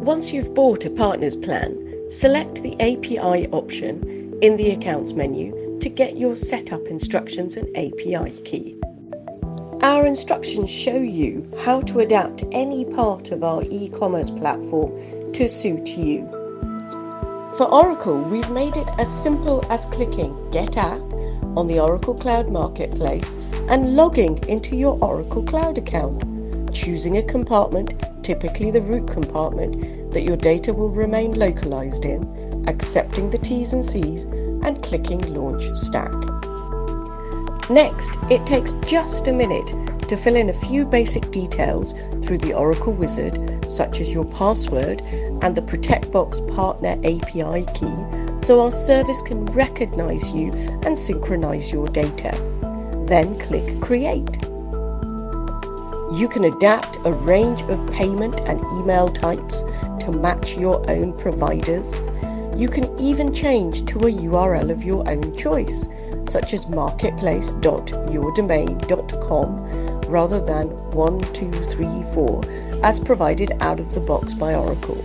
Once you've bought a partner's plan, select the API option in the Accounts menu to get your setup instructions and API key. Our instructions show you how to adapt any part of our e commerce platform to suit you. For Oracle, we've made it as simple as clicking Get App on the Oracle Cloud Marketplace and logging into your Oracle Cloud account, choosing a compartment, typically the root compartment, that your data will remain localized in, accepting the T's and C's, and clicking Launch Stack. Next, it takes just a minute to fill in a few basic details through the Oracle Wizard, such as your password and the ProtectBox Partner API key, so our service can recognize you and synchronize your data. Then click Create. You can adapt a range of payment and email types to match your own providers. You can even change to a URL of your own choice, such as marketplace.yourdomain.com rather than 1234 as provided out of the box by Oracle.